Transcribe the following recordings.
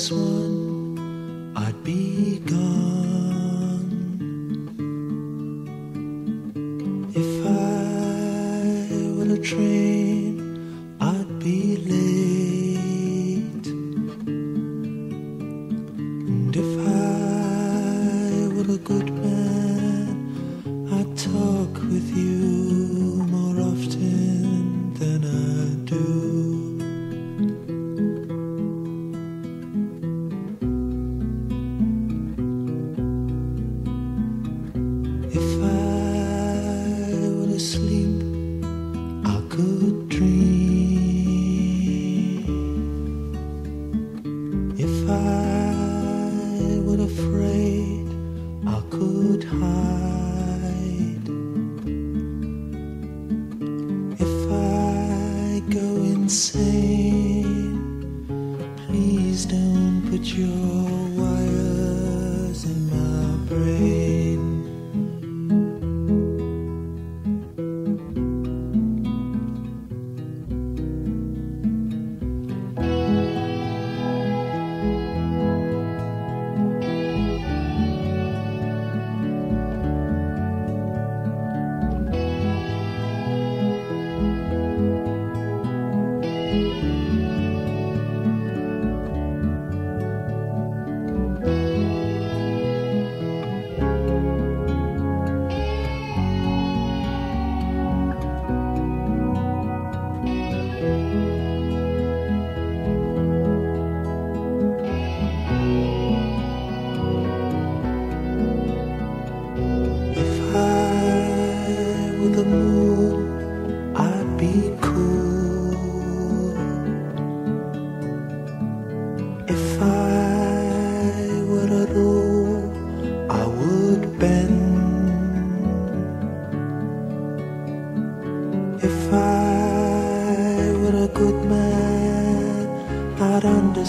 this one, I'd be gone. If I were a train, I'd be late. And if I were a good man, I'd talk with you. Asleep, I could dream. If I were afraid, I could hide. If I go insane, please don't put your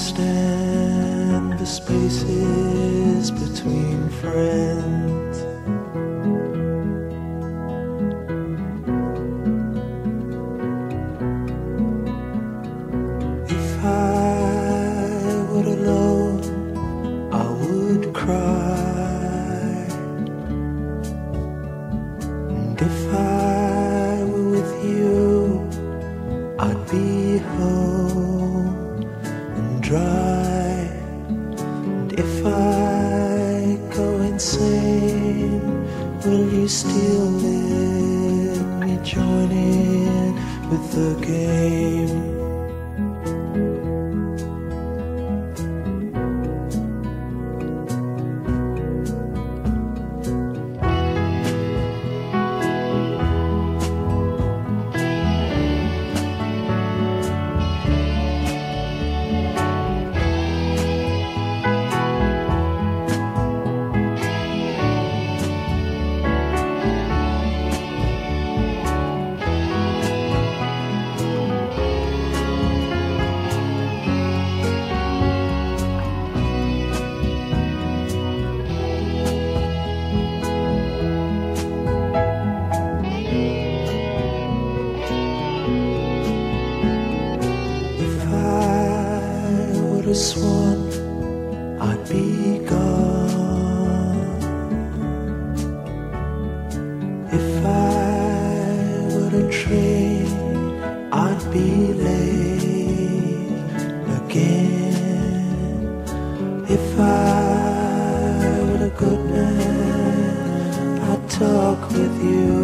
understand the spaces between And if I go insane, will you still let me join in with the game? This one, I'd be gone. If I wouldn't trade I'd be late again. If I were a good man I'd talk with you.